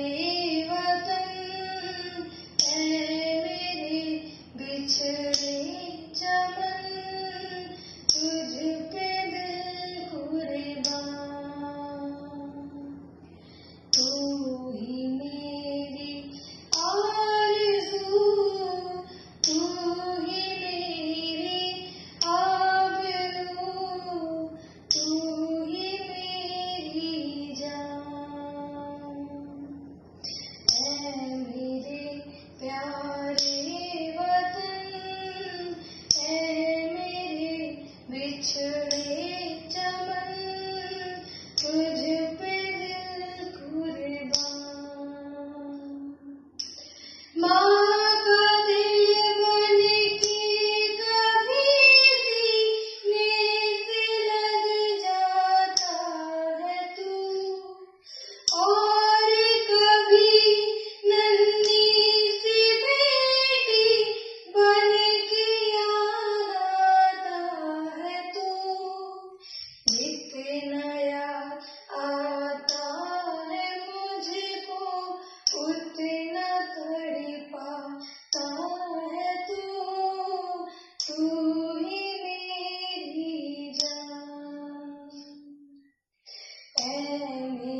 away. Amen.